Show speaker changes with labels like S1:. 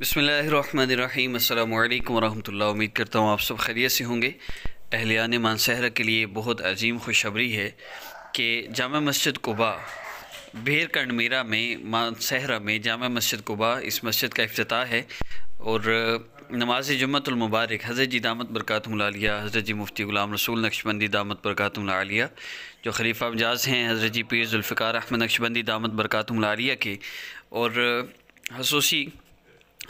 S1: بسم اللہ الرحمن الرحیم، السلام علیکم ورحمۃ اللہ، امید کرتا ہوں آپ سب خیریت سے ہوں گے۔ اہلیان مانسہرہ کے لیے بہت عظیم خوشخبری ہے کہ جامع مسجد قبا بھیر کنڈ میرا میں، مانسہرہ میں جامع مسجد قبا اس مسجد کا افتتاح ہے اور نماز جمعۃ المبارک، حضرت جی دامت برکاتم العالیہ، حضرت جی مفتی غلام رسول نقشبندی دامت برکاتم العالیہ، جو خلیفہ مجاز ہیں، حضرت جی پیر ذوالفقار احمد نقشبندی دامت برکاتم العالیہ کے اور خصوصی